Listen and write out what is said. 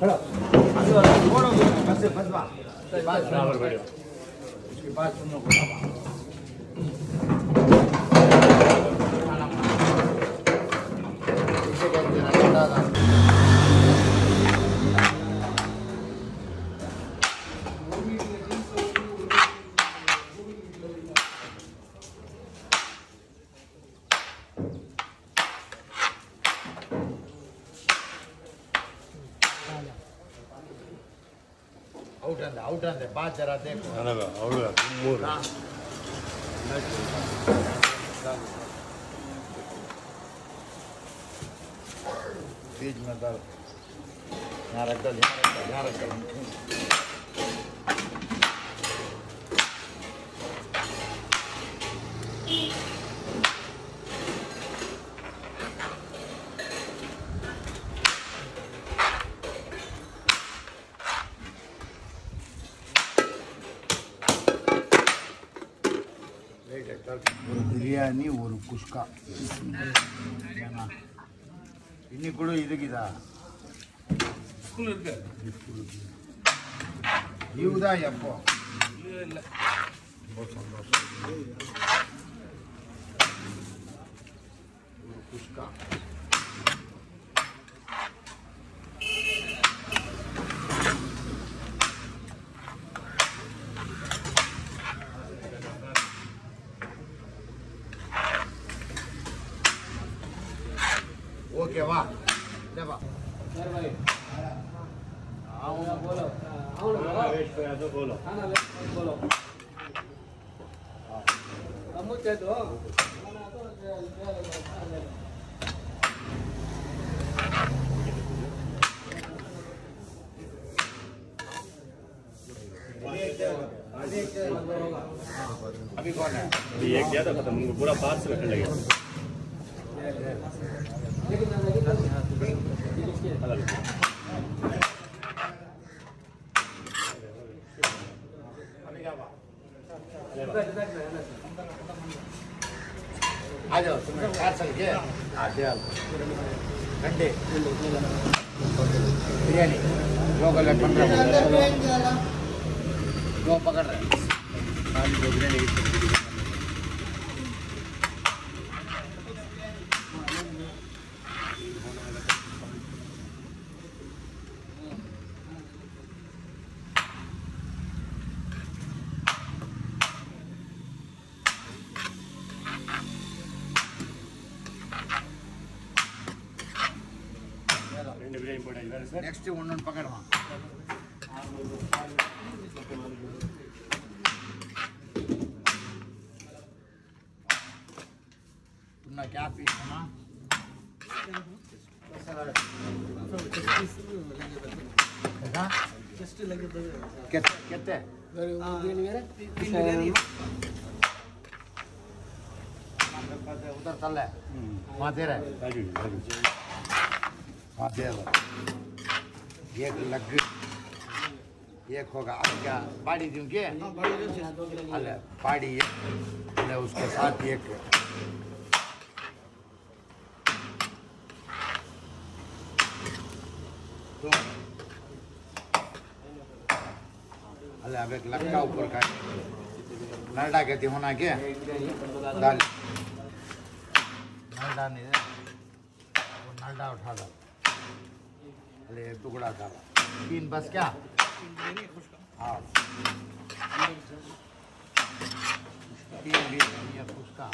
好了。ಔಟ್ ಅಂದೆ ಔಟ್ ಅಂದೆ ಬಾ ಜರ ದೇಖೋ ನನಗ ಅವಳು ಮೂರು बीच में दर यहाँ रख दल यहाँ रख दल यहाँ रख दल ஒரு பிரியாணி ஒரு குஷ்கா இன்னைக்கு கூட இதுக்குதா ஸ்கூல் இருக்கு? எப்போ? இல்ல. ரொம்ப சந்தோஷம். ஒரு குஷ்கா ఓకేవా లేవా అవునా బోలో అవునా వేస్ట్ పోయాదో బోలో అవునా వేస్ట్ బోలో అమ్ము చేద్దో अभी कौन है एक दिया था खत्म पूरा पास रखने लगे आ जाओ तुम्हें पार्सल के आ जाओ घंटे बिरयानी पकड़ रहे खाली ನೆಕ್ಸ್ಟ್ ಒಂದೊಂದು ಪಕಡ ఉన్న క్యాప్ ఇస్తామా ಜಸ್ಟ್ ಕೆತ್ತೆ ಕೆತ್ತೆ ಉದರ್ತಲ್ಲೇ ಮಾತೇರೆ फादेवर एक लग एक होगा क्या बाड़ी दूँ के अल बाड़ी उसके साथ एक। तो अल अब एक लक्का ऊपर का। नरडा कहती होना के डाल नरडा नहीं नरडा उठा डाल अरे टुकड़ा था। तीन बस क्या? हाँ। तीन बीस खुश उसका।